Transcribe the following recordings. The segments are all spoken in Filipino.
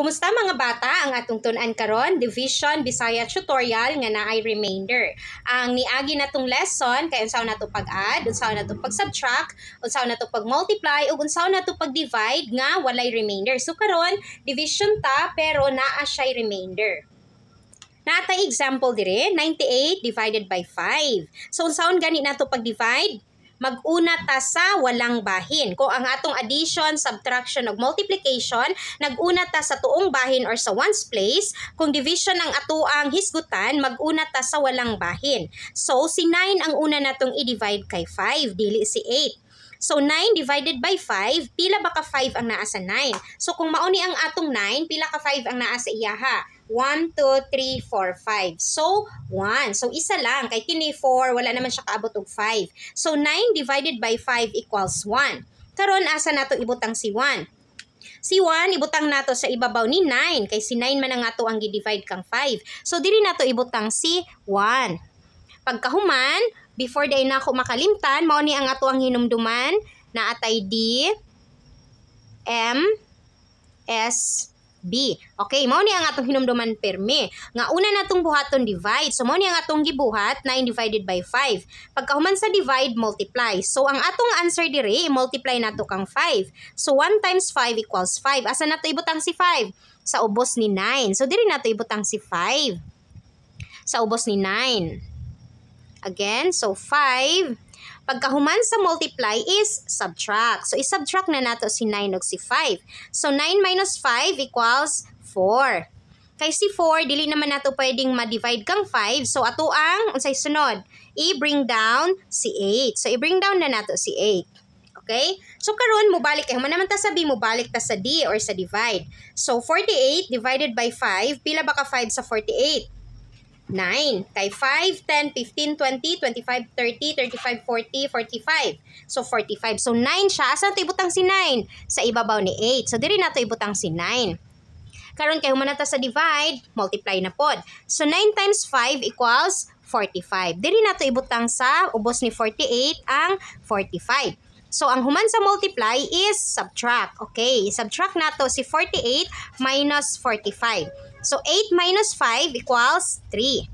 Kumusta mga bata ang atong tun-an karon Division Bisaya tutorial nga naay remainder. Ang niagi natong lesson kay unsaon nato pag-add, unsaon nato pag-subtract, unsaon nato pag-multiply ug unsaon nato pag-divide nga walay remainder. So karon division ta pero naa siya remainder. Nata example dire 98 divided by 5. So unsaon gani nato pag-divide? Mag-una ta sa walang bahin. Kung ang atong addition, subtraction, ug multiplication, nag-una ta sa tuong bahin or sa ones place, kung division ang atuang hisgutan, mag-una ta sa walang bahin. So, si 9 ang una natong i-divide kay 5, dili si 8. So, 9 divided by 5, pila ba ka 5 ang naa sa 9? So, kung mauni ang atong 9, pila ka 5 ang naa sa iyaha? 1, 2, 3, 4, 5. So, 1. So, isa lang. Kay kini 4, wala naman siya kaabot og 5. So, 9 divided by 5 equals 1. Karon asa nato ibutang si 1? Si 1, ibutang nato sa ibabaw ni 9. Kay si 9 man ang ato ang gi-divide kang 5. So, diri nato ibutang si 1. Pagkahuman, before day na ako makalimtan, mao ni ang ato ang hinumduman na atay D, M, S, B. Okay, mao ni ang atong hinumduman permi. Nga una natong buhaton divide. So mao ni ang atong gibuhat 9 divided by 5. Pagkahuman sa divide, multiply. So ang atong answer dire, multiply nato kang 5. So 1 times 5 equals 5. Asa nato ibutang si 5? Sa ubos ni 9. So diri nato ibutang si 5. Sa ubos ni 9. Again, so 5 Pagkahuman sa multiply is subtract. So, isubtract na nato si 9 ug si 5. So, 9 minus 5 equals 4. Kay si 4, dili naman nato pwedeng ma-divide kang 5. So, ato ang, unsay sunod, i-bring down si 8. So, i-bring down na nato si 8. Okay? So, karon mo balik, eh, naman ta sabi mo balik ta sa D or sa divide. So, 48 divided by 5, pila ba ka 5 sa 48? 9. Kay 5, 10, 15, 20, 25, 30, 35, 40, 45. So, 45. So, 9 siya. Asan ito ibutang si 9? Sa ibabaw ni 8. So, diri na ito ibutang si 9. Karon kay humanata sa divide, multiply na pod. So, 9 times 5 equals 45. Diri na ito ibutang sa ubos ni 48 ang 45. So, ang human sa multiply is subtract. Okay, subtract na to si 48 minus 45. So, 8 minus 5 equals 3.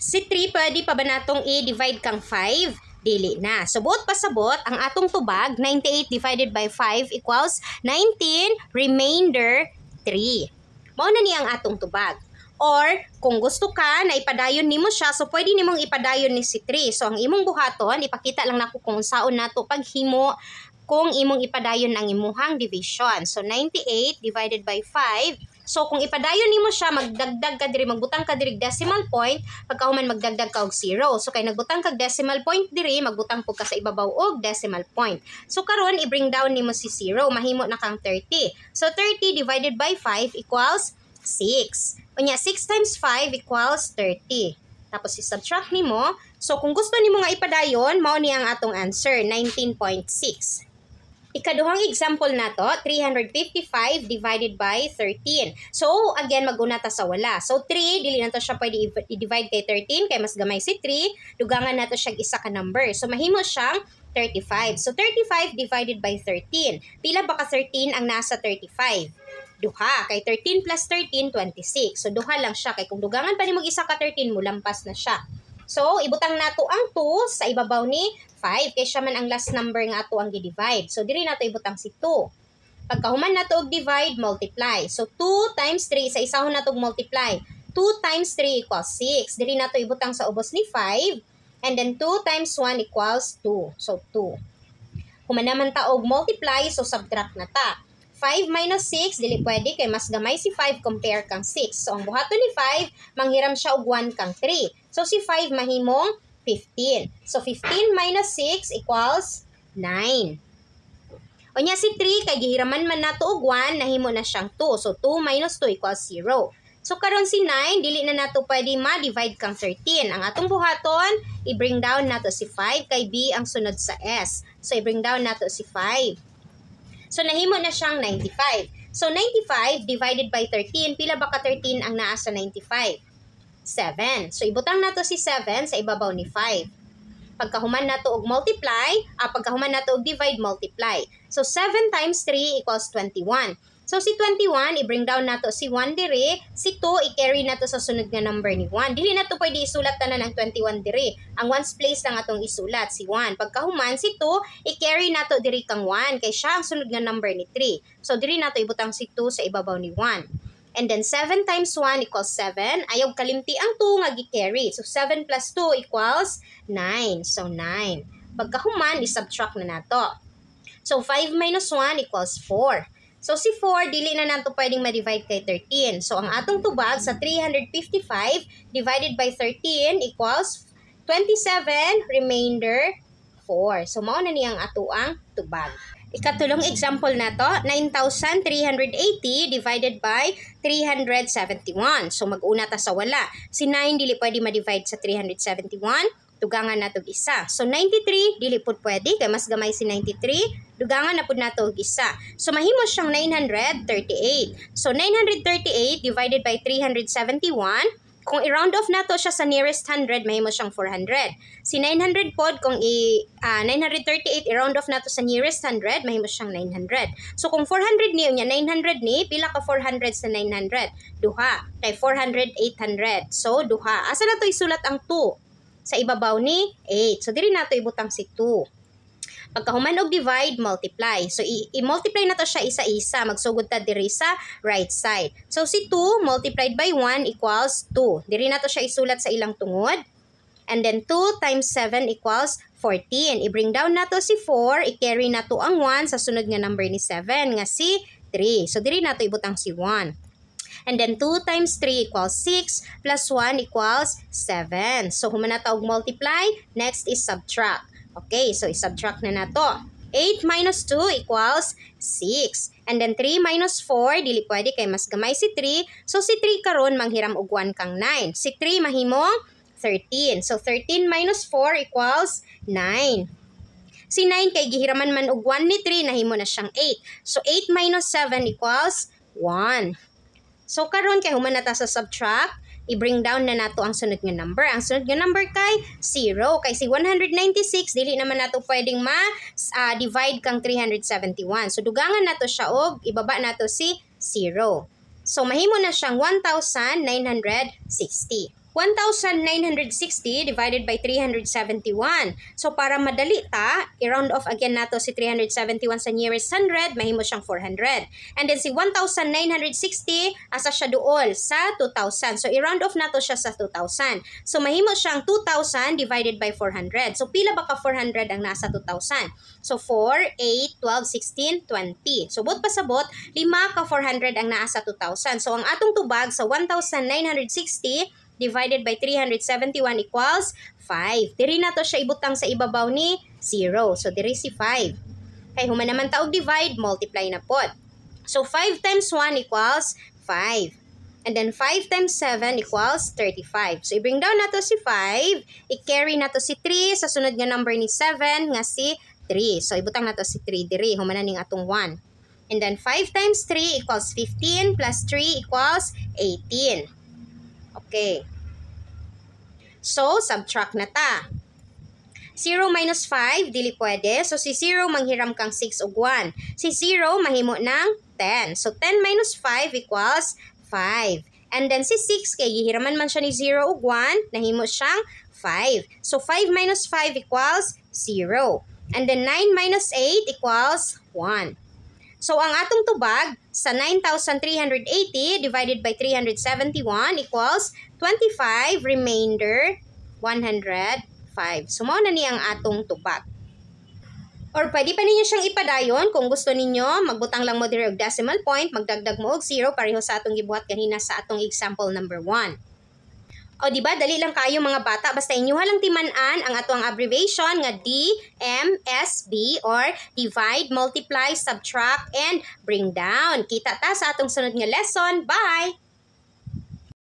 Si 3, pwede pa ba natong i-divide kang 5? Dili na. So, buot pa sabot, ang atong tubag, 98 divided by 5 equals 19, remainder 3. Mao na ni ang atong tubag. Or, kung gusto ka na ipadayon nimo siya, so pwede nimong ipadayon ni si 3. So, ang imong buhaton, ipakita lang nako kung saon nato paghimo kung imong ipadayon ang imuhang division. So, 98 divided by 5 So kung ipadayon nimo siya magdagdag ka diri magbutang ka diri decimal point pagkahuman magdagdag ka og zero. So kay nagbutang kag decimal point diri magbutang pug ka sa ibabaw og decimal point. So karon i-bring down nimo si zero mahimo na kang 30. So 30 divided by 5 equals 6. Unya 6 times 5 equals 30. Tapos i-subtract nimo. So kung gusto nimo nga ipadayon mao ni ang atong answer 19.6. Ikaduhang example na to, 355 divided by 13. So, again, maguna ta sa wala. So, 3, dili na to siya pwede i-divide kay 13, kay mas gamay si 3, dugangan na to siya isa ka number. So, mahimo siyang 35. So, 35 divided by 13. Pila ba ka 13 ang nasa 35? Duha. Kay 13 plus 13, 26. So, duha lang siya. Kay kung dugangan pa ni mo isa ka 13, mulampas na siya. So, ibutang nato ang 2 sa ibabaw ni 5 kay siya man ang last number nga ato ang gi-divide. So, diri nato ibutang si 2. Pagkahuman nato og divide, multiply. So, 2 times 3 sa isahon nato multiply. 2 times 3 equals 6. Diri nato ibutang sa ubos ni 5. And then 2 times 1 equals 2. So, 2. Human naman ta og multiply, so subtract na ta. 5 minus 6, dili pwede kay mas gamay si 5 compare kang 6. So, ang buhato ni 5, manghiram siya og 1 kang 3. So, si 5 mahimong 15. So, 15 minus 6 equals 9. O niya si 3, kay gihiraman man nato og 1, nahimo na siyang 2. So, 2 minus 2 equals 0. So, karon si 9, dili na nato pwede ma-divide kang 13. Ang atong buhaton, i-bring down nato si 5, kay B ang sunod sa S. So, i-bring down nato si 5. So, nahimo na siyang 95. So, 95 divided by 13, pila ba ka 13 ang naa sa 95? 7. So, ibutang nato si 7 sa ibabaw ni 5. Pagkahuman nato og multiply, ah, pagkahuman nato og divide, multiply. So, 7 times 3 equals 21. So si 21, i-bring down nato si 1 dire, si 2 i-carry nato sa sunod nga number ni 1. Dili na to pwede isulat tanan ng 21 dire. Ang ones place lang atong isulat si 1. Pagkahuman si 2, i-carry nato diri kang 1 kay siya ang sunod nga number ni 3. So diri nato ibutang si 2 sa ibabaw ni 1. And then 7 times 1 equals 7. Ayaw kalimti ang 2 nga gi-carry. So 7 plus 2 equals 9. So 9. Pagkahuman, i-subtract na nato. So 5 minus 1 equals 4. So si 4, dili na nato pwedeng ma-divide kay 13. So ang atong tubag sa 355 divided by 13 equals 27, remainder 4. So mao na niyang atuang tubag. Ikatulong example na to, 9,380 divided by 371. So mag-una ta sa wala. Si 9 dili pwede ma-divide sa 371 dugangan nato isa. So 93 dili pud pwede kay mas gamay si 93, dugangan na pud nato isa. So mahimo siyang 938. So 938 divided by 371 kung i-round off nato siya sa nearest 100, mahimo siyang 400. Si 900 pod, kung i, uh, 938 i-round off nato sa nearest 100, mahimo siyang 900. So kung 400 ni, niya 900 ni, pila ka 400 sa 900? Duha. Kay 400, 800. So, duha. Asa na to isulat ang 2? Sa ibabaw ni 8. So, diri nato ibutang si 2. Pagkahuman og divide, multiply. So, i-multiply na to siya isa-isa. Magsugod ta diri sa right side. So, si 2 multiplied by 1 equals 2. Diri na to siya isulat sa ilang tungod. And then 2 times 7 equals 14. I-bring down na to si 4. I-carry na to ang 1 sa sunod nga number ni 7 nga si 3. So, diri na to ibutang si 1. And then 2 times 3 equals 6 plus 1 equals 7. So, humana tawag multiply. Next is subtract. Okay, so i-subtract na na to. 8 minus 2 equals 6. And then 3 minus 4, dili pwede kay mas gamay si 3. So si 3 karon manghiram og 1 kang 9. Si 3 mahimong 13. So 13 minus 4 equals 9. Si 9 kay gihiraman man og 1 ni 3, nahimo na siyang 8. So 8 minus 7 equals 1. So karon kay human na ta sa subtract, i-bring down na nato ang sunod nga number. Ang sunod nga number kay 0. Kay si 196 dili naman nato pwedeng ma uh, divide kang 371. So dugangan nato siya og ibaba nato si 0. So mahimo na siyang 1960. 1,960 divided by 371. So, para madali ta, i-round off again nato si 371 sa nearest 100, mahimo siyang 400. And then si 1,960, asa siya dool sa 2,000. So, i-round off nato siya sa 2,000. So, mahimo siyang 2,000 divided by 400. So, pila ba ka 400 ang nasa 2,000? So, 4, 8, 12, 16, 20. So, bot pa sa bot, 5 ka 400 ang nasa 2,000. So, ang atong tubag sa 1,960, divided by 371 equals 5. Diri na to siya ibutang sa ibabaw ni 0. So, diri si 5. Kay human naman taog divide, multiply na pod. So, 5 times 1 equals 5. And then 5 times 7 equals 35. So, i-bring down na to si 5. I-carry na to si 3 sa sunod nga number ni 7 nga si 3. So, ibutang na to si 3 diri. Human na ning atong 1. And then 5 times 3 equals 15 plus 3 equals 18. Okay. So, subtract na ta. 0 minus 5, dili pwede. So, si 0 manghiram kang 6 ug 1. Si 0 mahimo ng 10. So, 10 minus 5 equals 5. And then si 6, kay gihiraman man siya ni 0 ug 1, nahimo siyang 5. So, 5 minus 5 equals 0. And then 9 minus 8 equals 1. So, ang atong tubag sa 9,380 divided by 371 equals 25 remainder 105. So, mao na ni ang atong tubag. Or pwede pa ninyo siyang ipadayon kung gusto ninyo, magbutang lang mo dire og decimal point, magdagdag mo og 0 pareho sa atong gibuhat kanina sa atong example number 1. O di ba dali lang kayo mga bata basta inyo lang timan-an ang atong abbreviation nga D, M, S, B or divide, multiply, subtract and bring down. Kita ta sa atong sunod nga lesson. Bye.